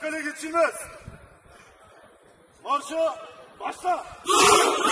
Çanakkale geçilmez. Marşa başla.